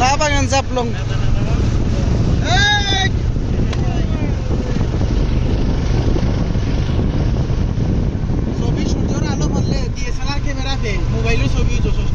বাগান চাপলং ছবি সূর্যের আলো পড়লে ডিএসএলআর ক্যামেরা ফেল মোবাইলের ছবি যথেষ্ট